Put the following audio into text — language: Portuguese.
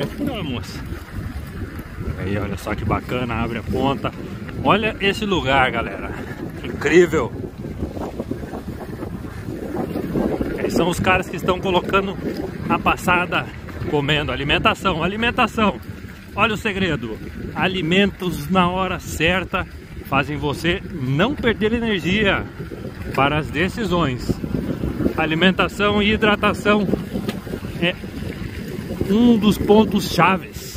Entramos. Aí, olha só que bacana, abre a ponta. Olha esse lugar, galera. Incrível. Esses são os caras que estão colocando a passada comendo. Alimentação, alimentação. Olha o segredo. Alimentos na hora certa fazem você não perder energia para as decisões. Alimentação e hidratação é um dos pontos chaves